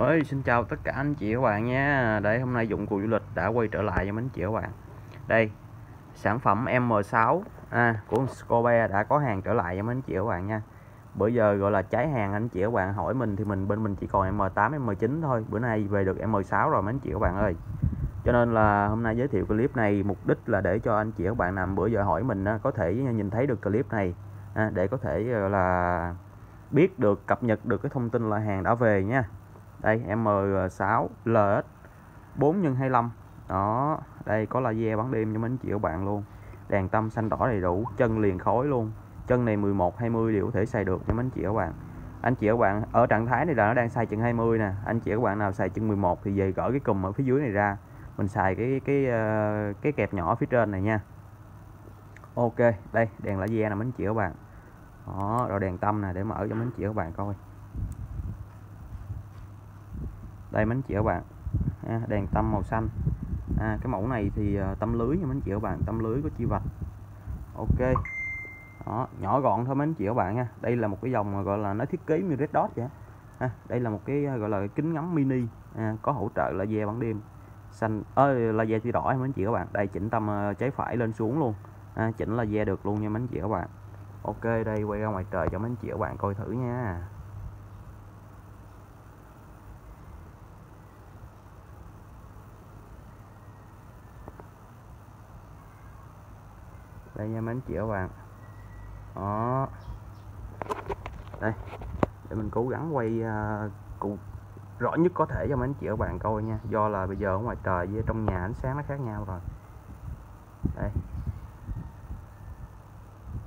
Ơi, xin chào tất cả anh chị các bạn nha. Đây hôm nay dụng cụ du lịch đã quay trở lại cho anh chị các bạn. Đây, sản phẩm M6 à, của Scobe đã có hàng trở lại cho anh chị các bạn nha. Bữa giờ gọi là cháy hàng anh chị các bạn hỏi mình thì mình bên mình chỉ còn M8 M9 thôi. Bữa nay về được M6 rồi anh chị các bạn ơi. Cho nên là hôm nay giới thiệu clip này mục đích là để cho anh chị các bạn nằm bữa giờ hỏi mình có thể nhìn thấy được clip này à, để có thể gọi là biết được cập nhật được cái thông tin là hàng đã về nha đây M6 LS 4 x 25 đó, đây có laser bắn đêm cho mấy anh chị các bạn luôn. Đèn tâm xanh đỏ đầy đủ, chân liền khối luôn. Chân này 11 20 đều có thể xài được cho mấy anh chị các bạn. Anh chị các bạn, ở trạng thái này là nó đang xài chân 20 nè. Anh chị các bạn nào xài chân 11 thì về gỡ cái cùm ở phía dưới này ra. Mình xài cái cái ờ, cái kẹp nhỏ phía trên này nha. Ok, đây, đèn laser nè mấy anh chị các bạn. Đó, rồi đèn tâm nè để mở cho mấy anh chị các bạn coi đây mấy anh chị các bạn. À, đèn tâm màu xanh. À, cái mẫu này thì ờ, tâm lưới nha mấy anh chị các bạn tâm lưới có chi vạch. Ok. Đó, nhỏ gọn thôi mấy anh chị các bạn nha. Đây là một cái dòng gọi là nó thiết kế như red dot vậy à, đây là một cái ờ, gọi là cái kính ngắm mini. À, có hỗ trợ là laser ban đêm xanh ơi là laser chỉ đỏ mấy anh chị các bạn. Đây chỉnh tâm trái phải lên xuống luôn. À, chỉnh laser được luôn nha mấy anh chị các bạn. Ok đây quay ra ngoài trời cho mấy anh chị các bạn coi thử nha. Đây nha mấy anh chị các bạn. Đó. Đây. Để mình cố gắng quay uh, cụ rõ nhất có thể cho mấy anh chị các bạn coi nha. Do là bây giờ ở ngoài trời với trong nhà ánh sáng nó khác nhau rồi. Đây.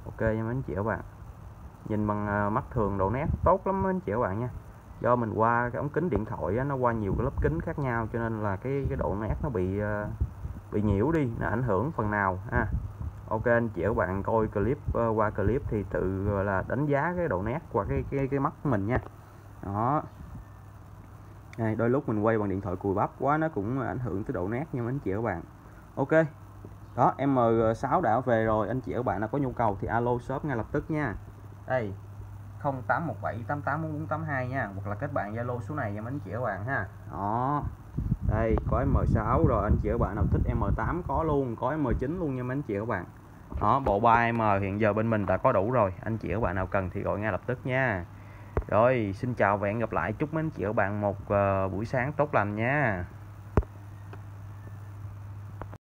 Ok nha mấy anh chị các bạn. Nhìn bằng uh, mắt thường độ nét tốt lắm mấy anh chị các bạn nha. Do mình qua cái ống kính điện thoại á, nó qua nhiều cái lớp kính khác nhau cho nên là cái cái độ nét nó bị uh, bị nhiễu đi nó ảnh hưởng phần nào ha ok anh chị các bạn coi clip uh, qua clip thì tự gọi là đánh giá cái độ nét qua cái cái cái mắt của mình nha. Đó. Đây, đôi lúc mình quay bằng điện thoại cùi bắp quá nó cũng ảnh hưởng tới độ nét nha anh chị các bạn. Ok. Đó M6 đã về rồi anh chị các bạn nào có nhu cầu thì alo shop ngay lập tức nha. Đây 0817884482 nha hoặc là kết bạn Zalo số này nha anh chị các bạn ha. Đó đây có M6 rồi anh chị các bạn nào thích M8 có luôn có M9 luôn nha mấy anh chị các bạn. Đó bộ 3M hiện giờ bên mình đã có đủ rồi anh chị các bạn nào cần thì gọi ngay lập tức nha. Rồi xin chào và hẹn gặp lại chúc mấy anh chị các bạn một uh, buổi sáng tốt lành nha.